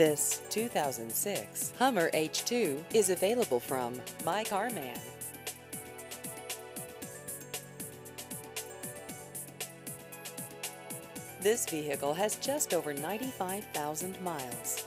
This 2006 Hummer H2 is available from My Car Man. This vehicle has just over 95,000 miles.